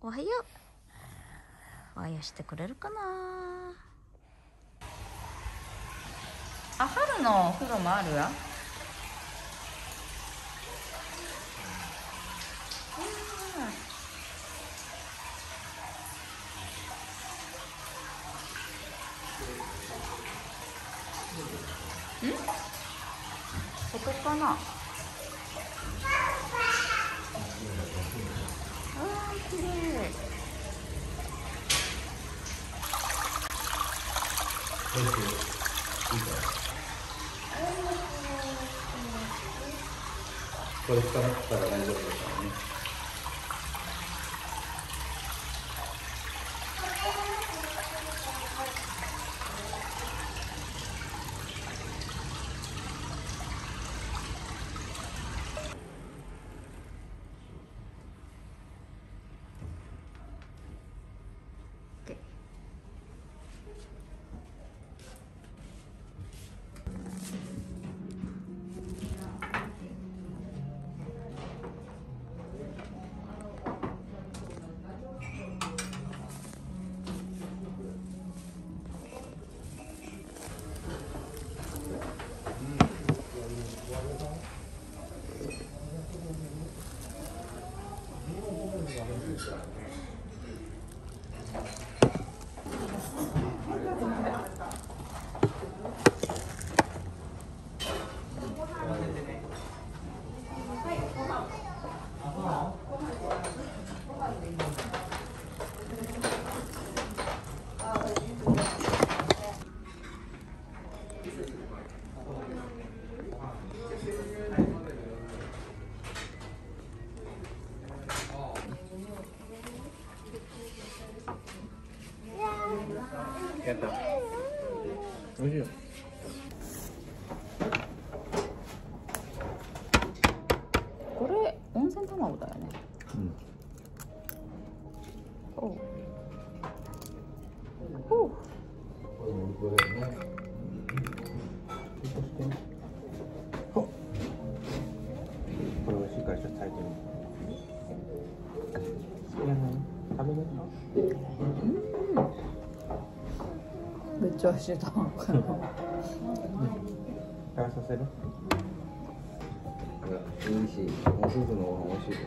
おはよう。おはようしてくれるかな？あ春のお風呂もあるわ。かな。綺麗。これ使ったら大丈夫ですかやった。美味しいよ。めっちゃ美味しい卵かな食べさせる？美味しい。お夫婦のご飯美味しい。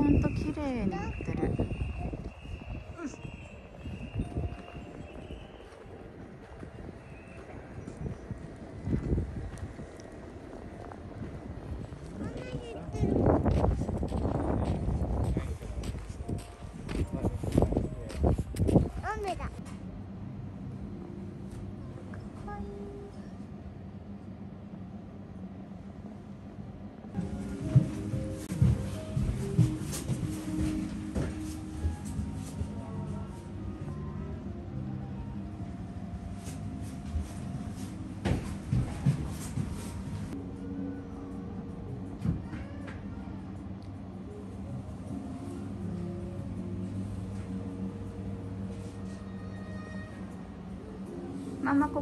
ほんと綺麗になってる。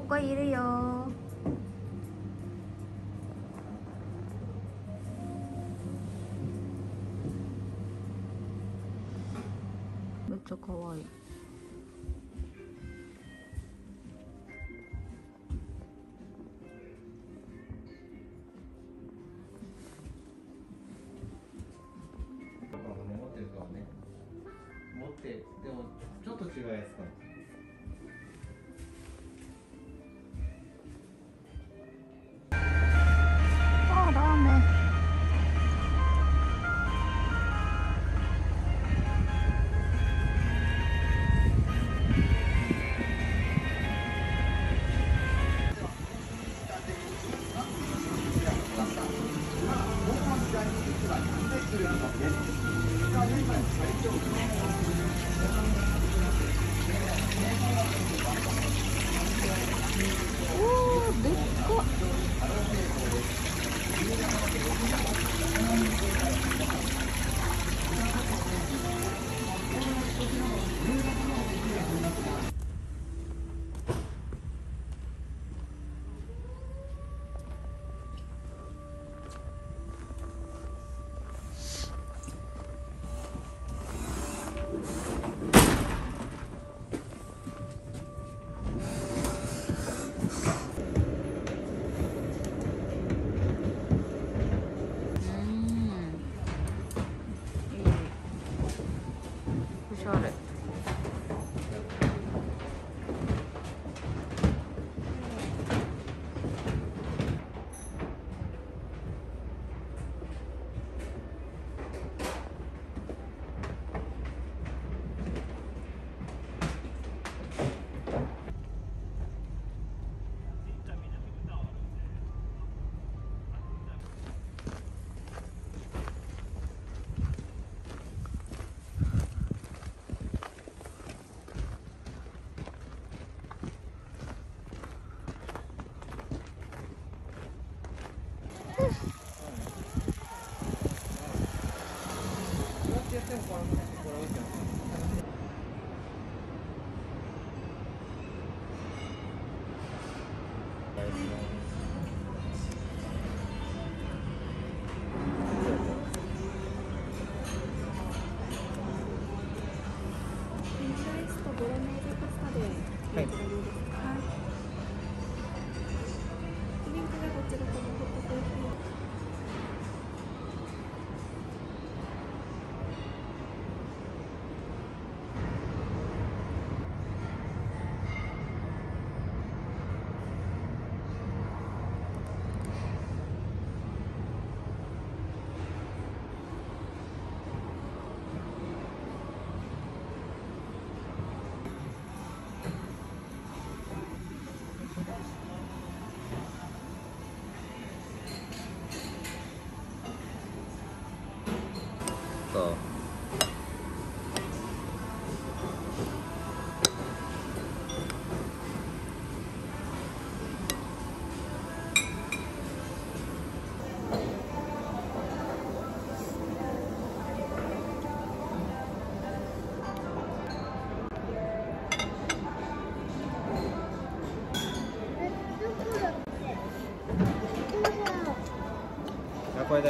ここいるよめっちゃ可愛い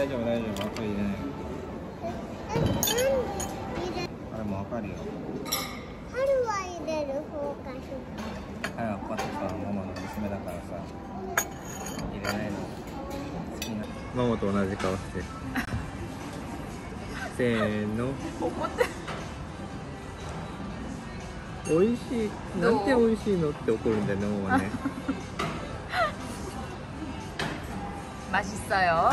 大丈夫大丈夫赤いれないあれもわかるよ。春は入れる方かしら。はいお母さママの娘だからさ入れないの。好きな。ママと同じ顔して。せーの。美味しい。なんて美味しいのって怒るんだよねママね。맛っすよ.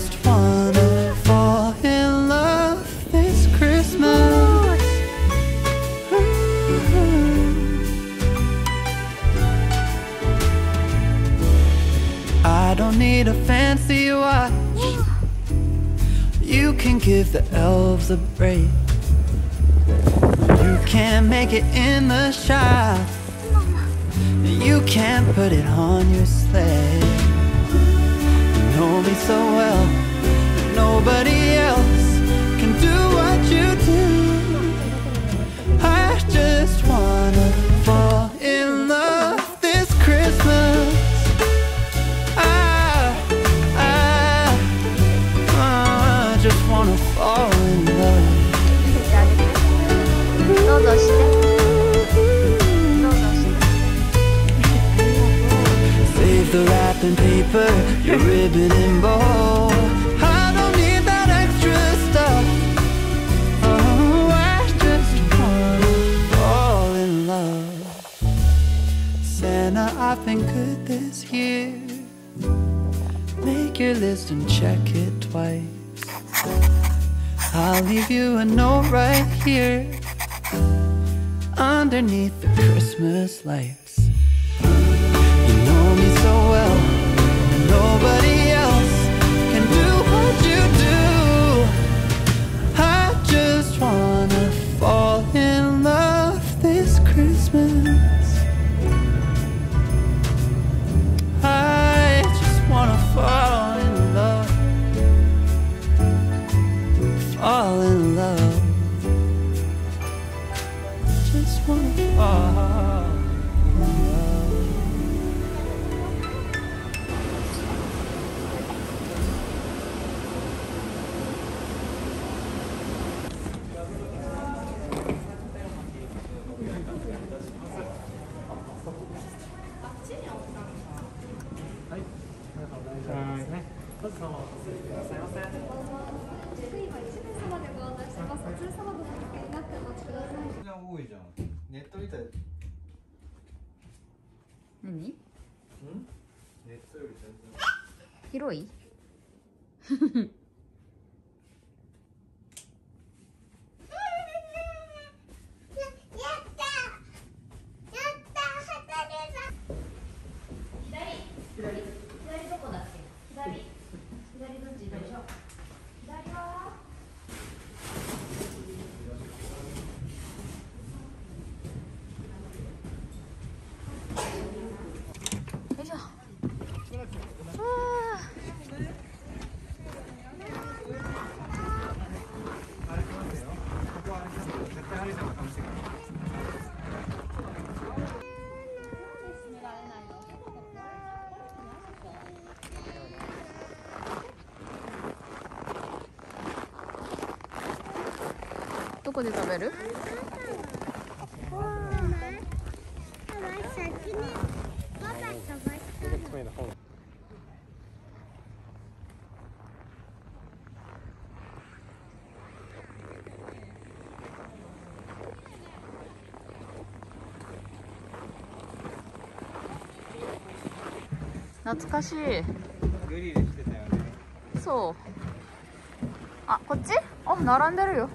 can give the elves a break. You can't make it in the shop. You can't put it on your sleigh. You know me so well, nobody else can do what you do. どこで食べる？懐かしい。グリルしてたよね。そう。あこっち？あ並んでるよ。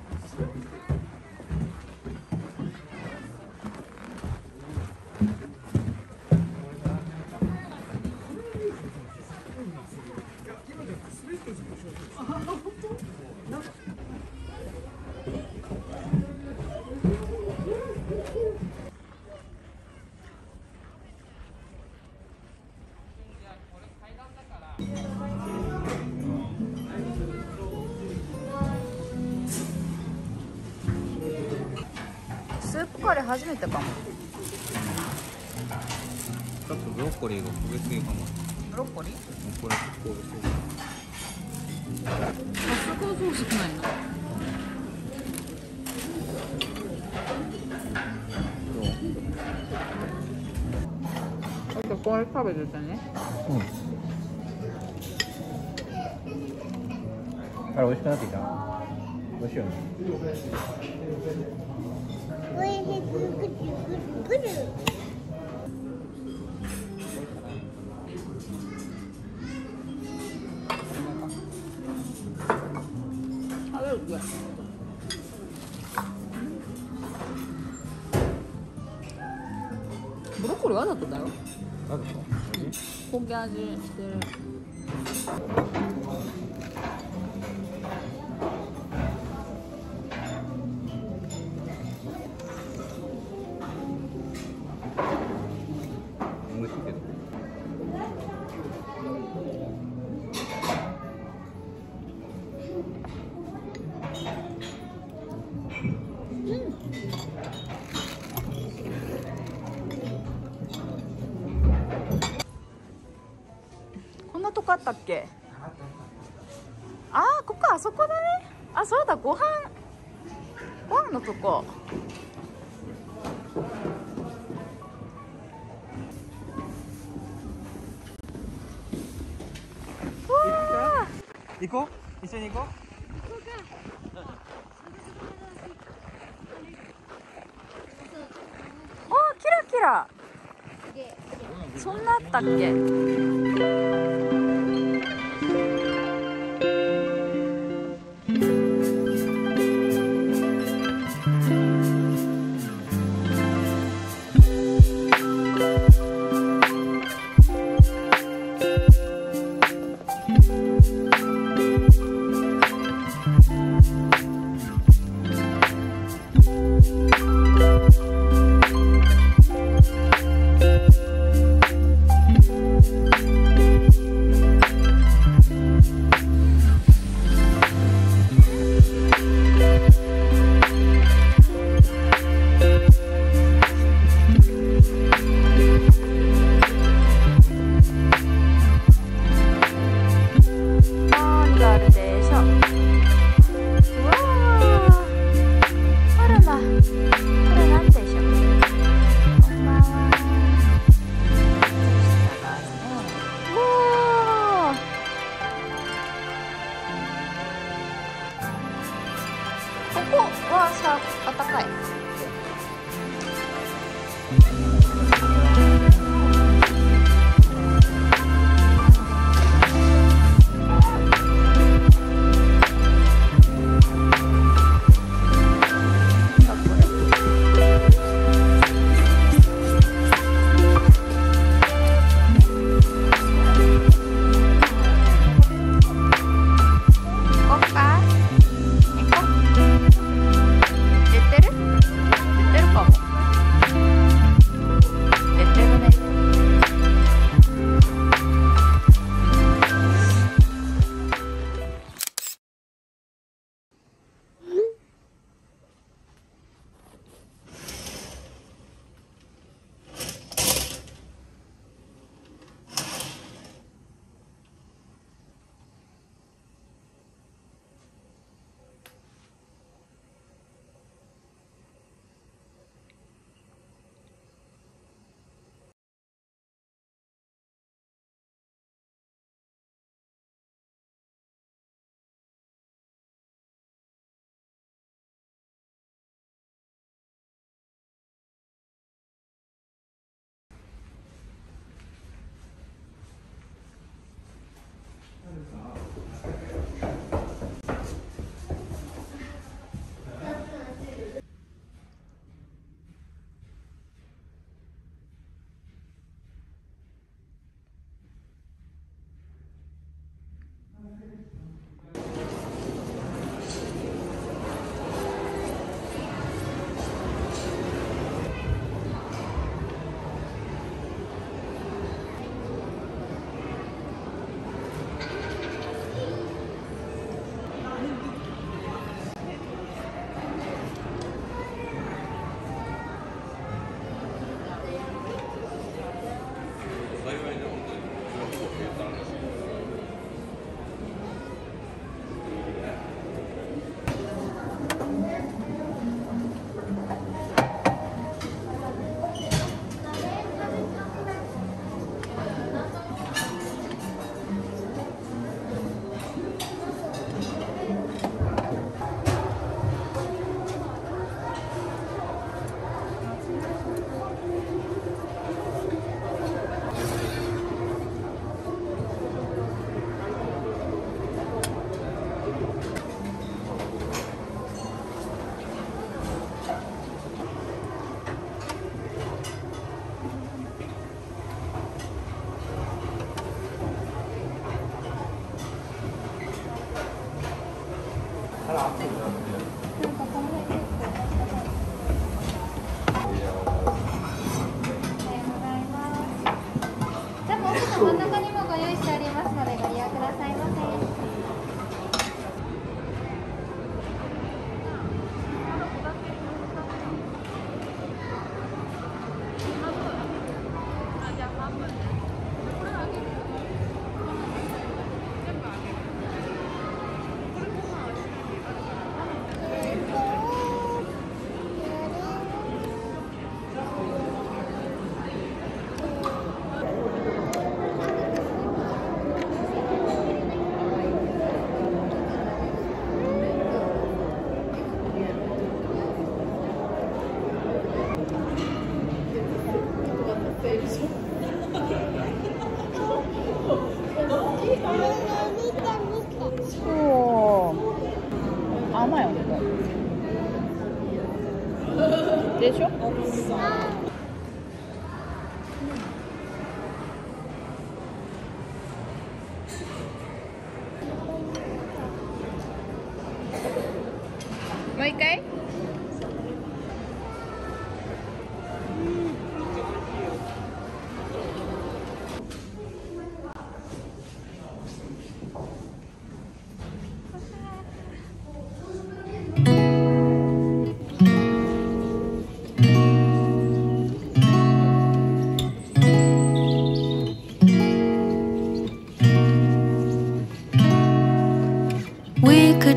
スープカレー初めてかも。ちょっとブロッコリーが焦げすぎかもブロッコリー？これす少ないなちょっとこれ食べててね。うん。あれ美味しくなってきた？美味しいよね。おいしいぐるぐるぐるブロッコリーわざとだよなんでしょ焦げ味してるったっけ？あーここあそこだね。あそうだご飯。ご飯のとこ。うわ行こう？一緒に行こーおーキラキラ。そんなあったっけ？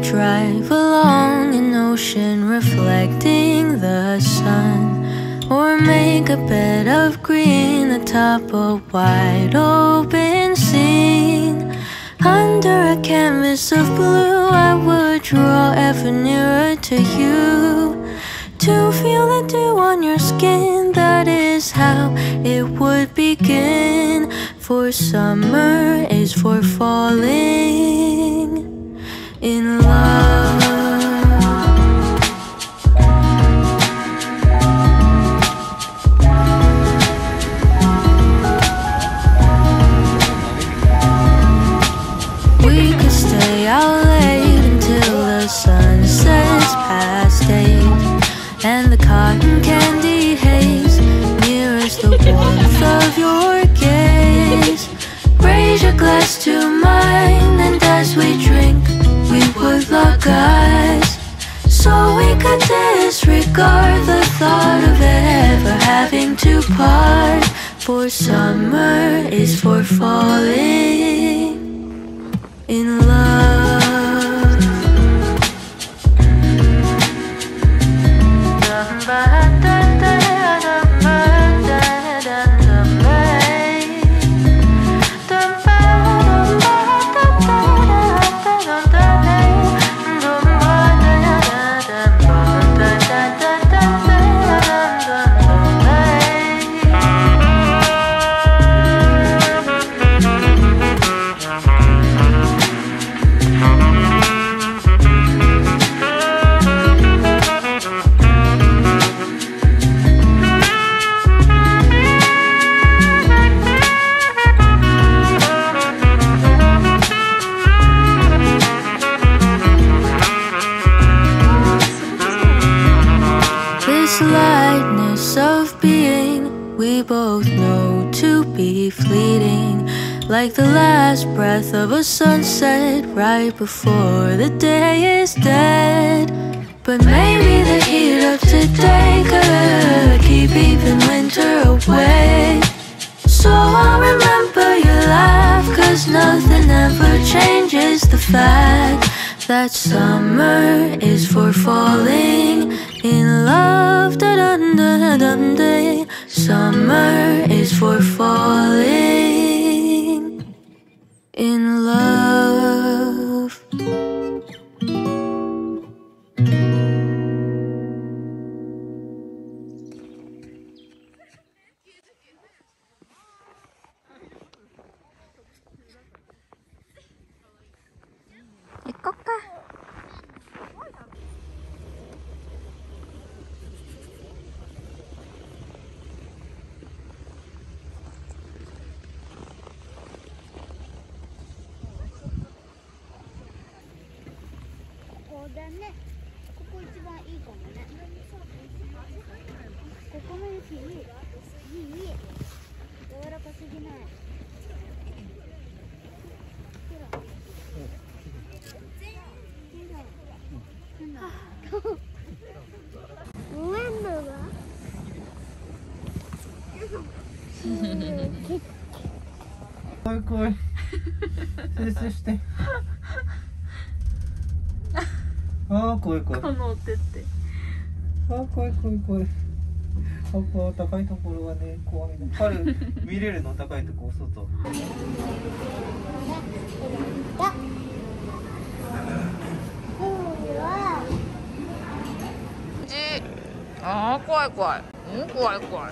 Drive along an ocean reflecting the sun, or make a bed of green atop a wide open scene. Under a canvas of blue, I would draw ever nearer to you. To feel the dew on your skin, that is how it would begin. For summer is for falling in love. So we could disregard the thought of ever having to part. For summer is for falling in love. This like the last breath of a sunset right before the day is dead. But maybe the heat of today could keep even winter away. So I'll remember your laugh, cause nothing ever changes the fact that summer is for falling in love. Da dun da dun day. Summer is for falling in love. 怖い怖い。先生して。ああ怖い怖い。このお手って。あー怖い怖い怖いそこ高いところはね怖いね春見れるの高いとこ外。ああ怖い怖い。うん怖い怖い。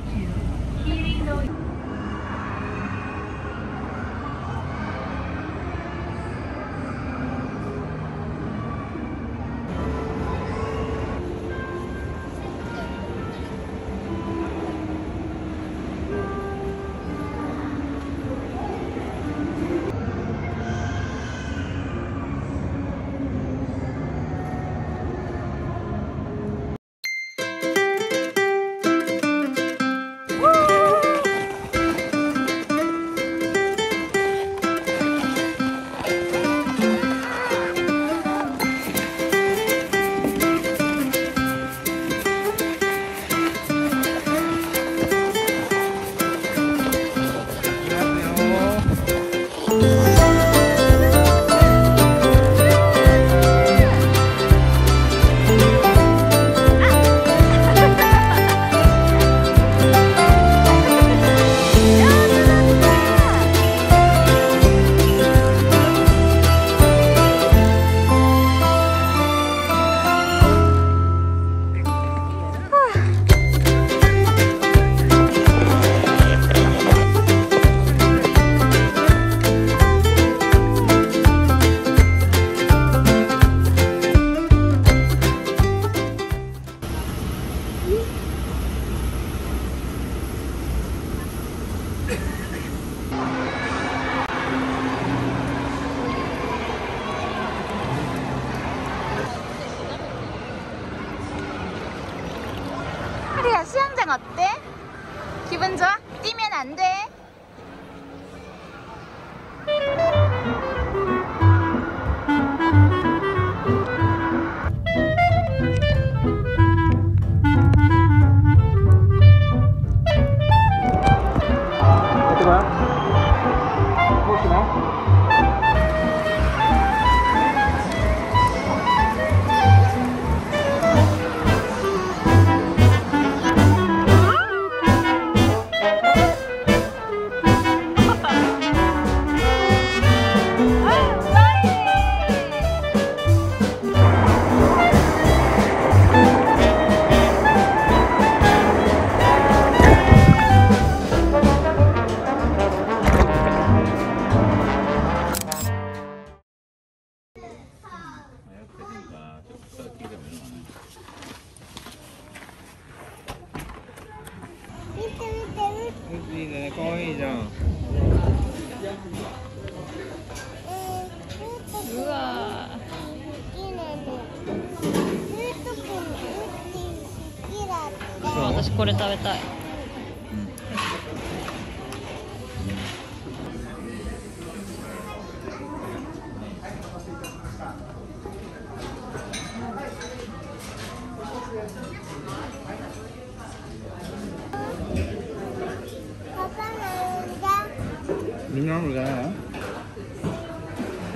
じゃないの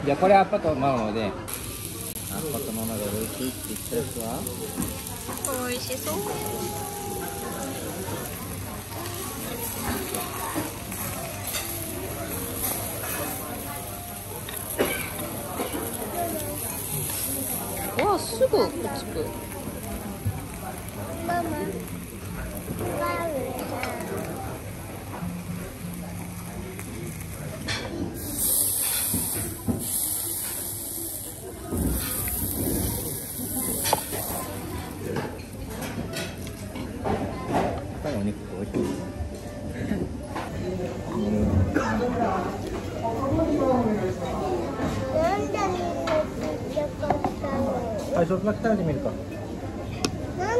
じゃあこれアッパとママで。アッパとママが美味しいって言ったやつは？美味しそう。わあすぐくっつく。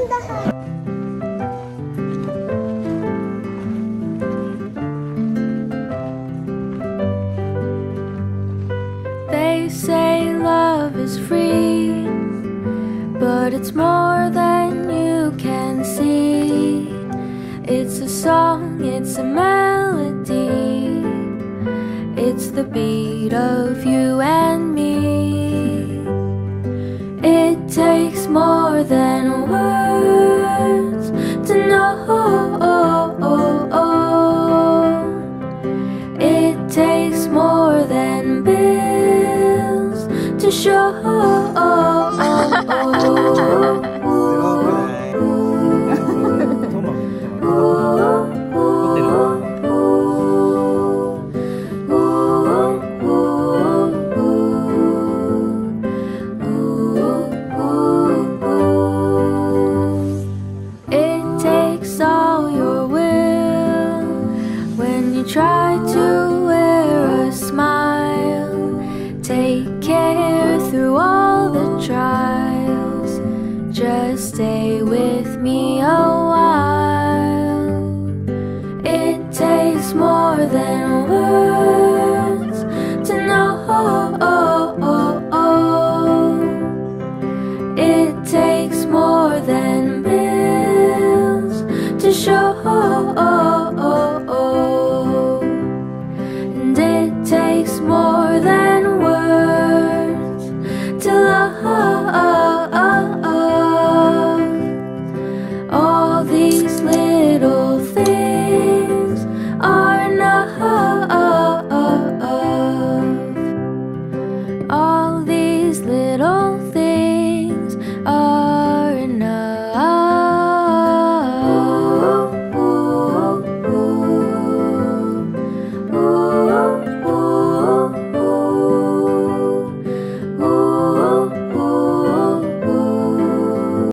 They say love is free, but it's more than you can see. It's a song, it's a melody, it's the beat of you and me.